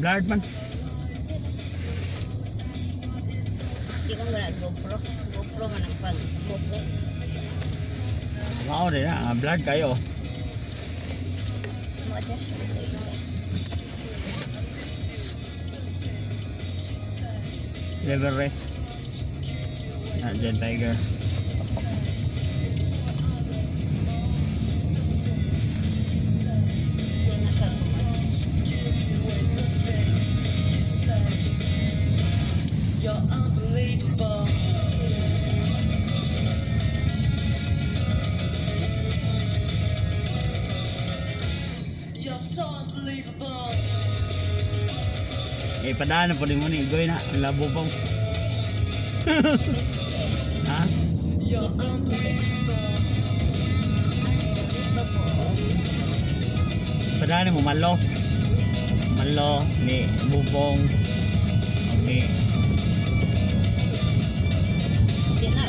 Guard man. Hindi ko wala GoPro. GoPro man ang pag GoPro. Mao din na, blood kayo. Mo-adjust mo kayo. Liver ray. Yan, dyan tiger. So unbelievable. Eh, padaan na po din mo ni Igoy na. Ang labo pa ha? Padaan mo, malo. Malo, ni bubong. Okay. Na.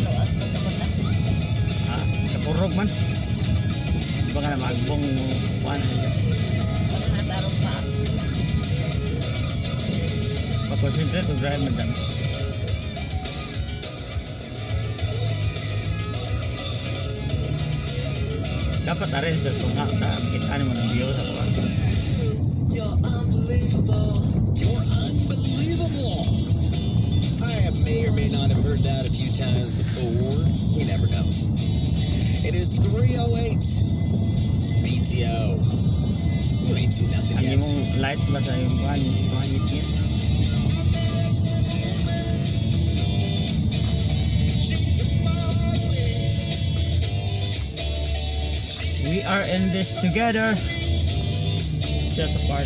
Ha? Kapurog man. Di ba ka na magbong kuhan? Pag natarong pa drive man dami. Dapat na sa tunga mo ng sa. You're unbelievable. May or may not have heard that a few times before. You never know. It is 308. It's BTO. You ain't seen nothing Ang yet. imong light we are in this together. Just apart.